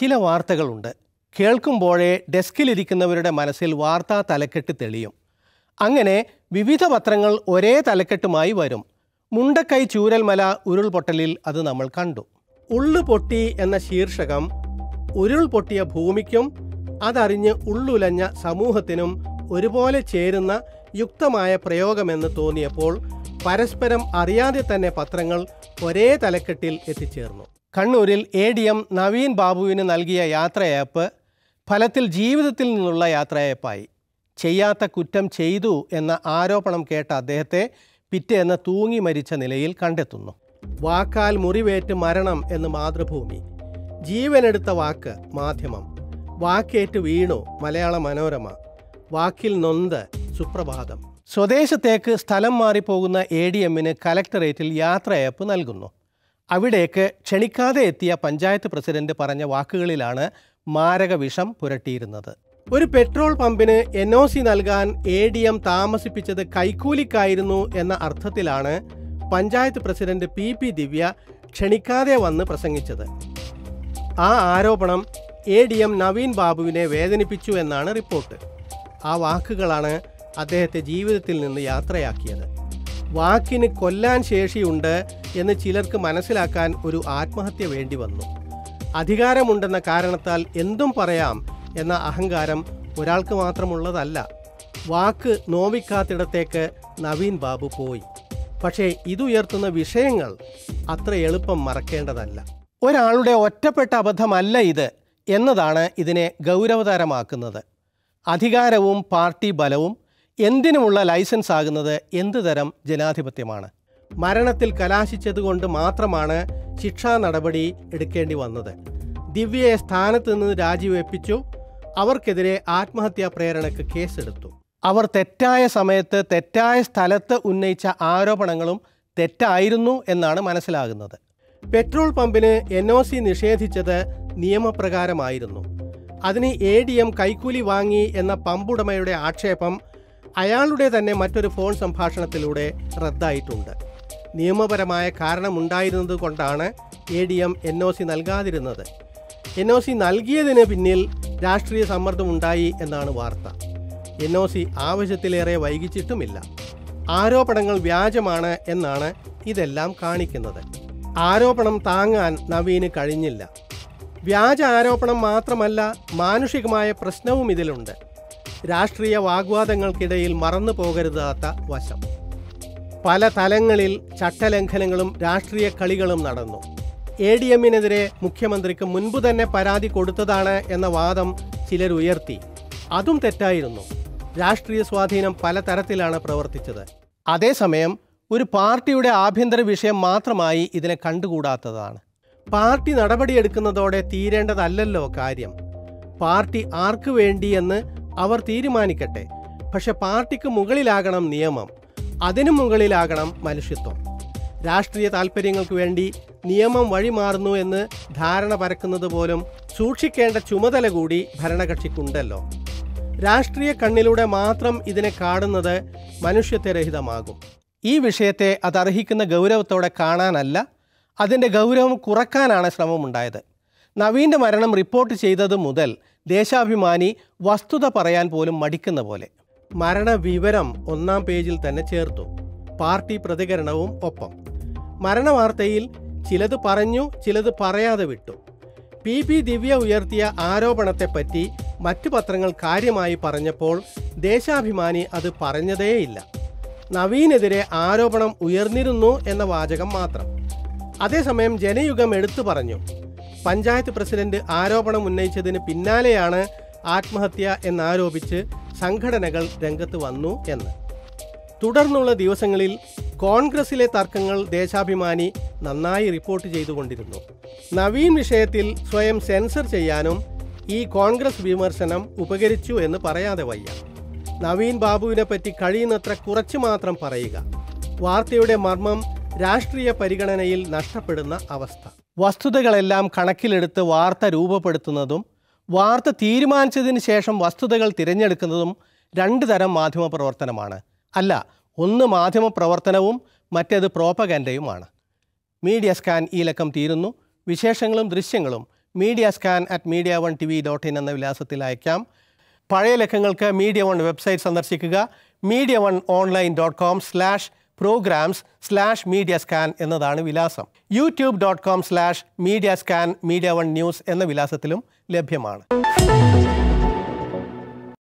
ചില വാർത്തകളുണ്ട്. കേൾക്കുമ്പോഴേ ഡെസ്കിലിരിക്കുന്നവരുടെ മനസ്സിൽ വാർത്താ തലക്കെട്ട് തെളിയും. അങ്ങനെ വിവിധ പത്രങ്ങൾ ഒരേ തലക്കെട്ടുമായി വരും. മുണ്ടക്കൈ ചൂരൽമല ഉരുൾപൊട്ടലിൽ അത് നമ്മൾ കണ്ടു. ഉള്ളു പൊട്ടി എന്ന ശീർഷകം ഉരുൾപൊട്ടിയ ഭൂമിക്കും അതറിഞ്ഞ് ഉള്ളുലഞ്ഞ സമൂഹത്തിനും ഒരുപോലെ ചേരുന്ന യുക്തമായ പ്രയോഗമെന്ന് തോന്നിയപ്പോൾ പരസ്പരം അറിയാതെ തന്നെ പത്രങ്ങൾ ഒരേ തലക്കെട്ടിൽ എത്തിച്ചേർന്നു. കണ്ണൂരിൽ എ ഡി എം നവീൻ ബാബുവിന് നൽകിയ യാത്രയയപ്പ് ഫലത്തിൽ ജീവിതത്തിൽ നിന്നുള്ള യാത്രയപ്പായി ചെയ്യാത്ത കുറ്റം ചെയ്തു എന്ന ആരോപണം കേട്ട അദ്ദേഹത്തെ പിറ്റേന്ന് തൂങ്ങി മരിച്ച നിലയിൽ കണ്ടെത്തുന്നു. വാക്കാൽ മുറിവേറ്റ് മരണം എന്ന് മാതൃഭൂമി. ജീവനെടുത്ത വാക്ക് മാധ്യമം. വാക്കേറ്റ് വീണു മലയാള മനോരമ. വാക്കിൽ നൊന്ത് സുപ്രഭാതം. സ്വദേശത്തേക്ക് സ്ഥലം മാറിപ്പോകുന്ന എ ഡി എമ്മിന് കലക്ടറേറ്റിൽ യാത്രയയപ്പ് നൽകുന്നു. അവിടേക്ക് ക്ഷണിക്കാതെ എത്തിയ പഞ്ചായത്ത് പ്രസിഡന്റ് പറഞ്ഞ വാക്കുകളിലാണ് മാരക വിഷം പുരട്ടിയിരുന്നത്. ഒരു പെട്രോൾ പമ്പിന് എൻ ഒ സി നൽകാൻ എ ഡി എം താമസിപ്പിച്ചത് കൈക്കൂലിക്കായിരുന്നു എന്ന അർത്ഥത്തിലാണ് panchayat president P P Divya ക്ഷണിക്കാതെ വന്ന് പ്രസംഗിച്ചത്. ആ ആരോപണം എ ഡി എം നവീൻ ബാബുവിനെ വേദനിപ്പിച്ചു എന്നാണ് റിപ്പോർട്ട്. ആ വാക്കുകളാണ് അദ്ദേഹത്തെ ജീവിതത്തിൽ നിന്ന് യാത്രയാക്കിയത്. വാക്കിന് കൊല്ലാൻ ശേഷിയുണ്ട് എന്ന് ചിലർക്ക് മനസ്സിലാക്കാൻ ഒരു ആത്മഹത്യ വേണ്ടി വന്നു. അധികാരമുണ്ടെന്ന കാരണത്താൽ എന്തും പറയാം എന്ന അഹങ്കാരം ഒരാൾക്ക് മാത്രമുള്ളതല്ല. വാക്ക് നോവിക്കാത്തിടത്തേക്ക് നവീൻ ബാബു പോയി. പക്ഷേ ഇതുയർത്തുന്ന വിഷയങ്ങൾ അത്ര എളുപ്പം മറക്കേണ്ടതല്ല. ഒരാളുടെ ഒറ്റപ്പെട്ട അബദ്ധമല്ല ഇത് എന്നതാണ് ഇതിനെ ഗൗരവതരമാക്കുന്നത്. അധികാരവും പാർട്ടി ബലവും എന്തിനുമുള്ള ലൈസൻസ് ആകുന്നത് എന്ത് തരം ജനാധിപത്യമാണ്? മരണത്തിൽ കലാശിച്ചതുകൊണ്ട് മാത്രമാണ് ശിക്ഷാ നടപടി എടുക്കേണ്ടി വന്നത്. ദിവ്യയെ സ്ഥാനത്ത് നിന്ന് രാജിവെപ്പിച്ചു. അവർക്കെതിരെ ആത്മഹത്യാ പ്രേരണയ്ക്ക് കേസെടുത്തു. അവർ തെറ്റായ സമയത്ത് തെറ്റായ സ്ഥലത്ത് ഉന്നയിച്ച ആരോപണങ്ങളും തെറ്റായിരുന്നു എന്നാണ് മനസ്സിലാകുന്നത്. പെട്രോൾ പമ്പിന് എൻ ഒ സി നിഷേധിച്ചത് നിയമപ്രകാരമായിരുന്നു. അതിന് എ ഡി എം കൈക്കൂലി വാങ്ങി എന്ന പമ്പുടമയുടെ ആക്ഷേപം അയാളുടെ തന്നെ മറ്റൊരു ഫോൺ സംഭാഷണത്തിലൂടെ റദ്ദായിട്ടുണ്ട്. നിയമപരമായ കാരണമുണ്ടായിരുന്നത് കൊണ്ടാണ് A D M N O C നൽകാതിരുന്നത്. N O C നൽകിയതിന് പിന്നിൽ രാഷ്ട്രീയ സമ്മർദ്ദമുണ്ടായി എന്നാണ് വാർത്ത. എൻ ഒ സി ആവശ്യത്തിലേറെ വൈകിച്ചിട്ടുമില്ല. ആരോപണങ്ങൾ വ്യാജമാണ് എന്നാണ് ഇതെല്ലാം കാണിക്കുന്നത്. ആരോപണം താങ്ങാൻ നവീന് കഴിഞ്ഞില്ല. വ്യാജ ആരോപണം മാത്രമല്ല മാനുഷികമായ പ്രശ്നവും ഇതിലുണ്ട്. രാഷ്ട്രീയ വാഗ്വാദങ്ങൾക്കിടയിൽ മറന്നു പോകരുതാത്ത വശം. പല തലങ്ങളിൽ ചട്ടലംഘനങ്ങളും രാഷ്ട്രീയ കളികളും നടന്നു. എ ഡി എമ്മിനെതിരെ മുഖ്യമന്ത്രിക്ക് മുൻപ് തന്നെ പരാതി കൊടുത്തതാണ് എന്ന വാദം ചിലർ ഉയർത്തി. അതും തെറ്റായിരുന്നു. രാഷ്ട്രീയ സ്വാധീനം പല പലതരത്തിലാണ് പ്രവർത്തിച്ചത്. അതേസമയം ഒരു പാർട്ടിയുടെ ആഭ്യന്തര വിഷയം മാത്രമായി ഇതിനെ കണ്ടുകൂടാത്തതാണ്. പാർട്ടി നടപടിയെടുക്കുന്നതോടെ തീരേണ്ടതല്ലല്ലോ കാര്യം. പാർട്ടി ആർക്കു വേണ്ടിയെന്ന് അവർ തീരുമാനിക്കട്ടെ. പക്ഷെ പാർട്ടിക്ക് മുകളിലാകണം നിയമം. അതിനു മുകളിലാകണം മനുഷ്യത്വം. രാഷ്ട്രീയ താൽപ്പര്യങ്ങൾക്ക് വേണ്ടി നിയമം വഴിമാറുന്നു എന്ന് ധാരണ പരക്കുന്നത് പോലും സൂക്ഷിക്കേണ്ട ചുമതല കൂടി ഭരണകക്ഷിക്കുണ്ടല്ലോ. രാഷ്ട്രീയ കണ്ണിലൂടെ മാത്രം ഇതിനെ കാണുന്നത് മനുഷ്യത്വരഹിതമാകും ഈ വിഷയത്തെ അർഹിക്കുന്ന ഗൗരവത്തോടെ കാണാനല്ല അതിന്റെ ഗൗരവം കുറക്കാനാണ് ശ്രമമുണ്ടായത്. നവീന്റെ മരണം റിപ്പോർട്ട് ചെയ്തത് മുതൽ ദേശാഭിമാനി വസ്തുത പറയാൻ പോലും മടിക്കുന്ന പോലെ. മരണവിവരം ഒന്നാം പേജിൽ തന്നെ ചേർത്തു. പാർട്ടി പ്രതികരണവും ഒപ്പം. മരണവാർത്തയിൽ ചിലത് പറഞ്ഞു ചിലത് പറയാതെ വിട്ടു. പി. പി. ദിവ്യ ഉയർത്തിയ ആരോപണത്തെപ്പറ്റി മറ്റു പത്രങ്ങൾ കാര്യമായി പറഞ്ഞപ്പോൾ ദേശാഭിമാനി അത് പറഞ്ഞതേയില്ല. നവീനെതിരെ ആരോപണം ഉയർന്നിരുന്നു എന്ന വാചകം മാത്രം. അതേസമയം ജനയുഗം എടുത്തു പറഞ്ഞു. പഞ്ചായത്ത് പ്രസിഡന്റ് ആരോപണം ഉന്നയിച്ചതിന് പിന്നാലെയാണ് ആത്മഹത്യ എന്നാരോപിച്ച് സംഘടനകൾ രംഗത്ത് വന്നു എന്ന്. തുടർന്നുള്ള ദിവസങ്ങളിൽ കോൺഗ്രസിലെ തർക്കങ്ങൾ ദേശാഭിമാനി നന്നായി റിപ്പോർട്ട് ചെയ്തുകൊണ്ടിരുന്നു. നവീൻ വിഷയത്തിൽ സ്വയം സെൻസർ ചെയ്യാനും ഈ കോൺഗ്രസ് വിമർശനം ഉപകരിച്ചു എന്ന് പറയാതെ വയ്യ. നവീൻ ബാബുവിനെ പറ്റി കഴിയുന്നത്ര കുറച്ചു മാത്രം പറയുക. വാർത്തയുടെ മർമ്മം രാഷ്ട്രീയ പരിഗണനയിൽ നഷ്ടപ്പെടുന്ന അവസ്ഥ. വസ്തുതകളെല്ലാം കണക്കിലെടുത്ത് വാർത്ത രൂപപ്പെടുത്തുന്നതും വാർത്ത തീരുമാനിച്ചതിന് ശേഷം വസ്തുതകൾ തിരഞ്ഞെടുക്കുന്നതും രണ്ട് തരം മാധ്യമ പ്രവർത്തനമാണ് അല്ല ഒന്ന് മാധ്യമ പ്രവർത്തനവും മറ്റേത് പ്രോപ്പഗൻഡയുമാണ്. മീഡിയ സ്കാൻ ഈ ലക്കം തീരുന്നു. വിശേഷങ്ങളും ദൃശ്യങ്ങളും media scan at media one T V dot in എന്ന വിലാസത്തിൽ അയക്കാം. പഴയ ലക്കങ്ങൾക്ക് മീഡിയ വൺ വെബ്സൈറ്റ് സന്ദർശിക്കുക. Media one online dot com slash programmes slash media scan എന്നതാണ് വിലാസം. YouTube dot com slash media scan media one news എന്ന വിലാസത്തിലും ലഭ്യമാണ്.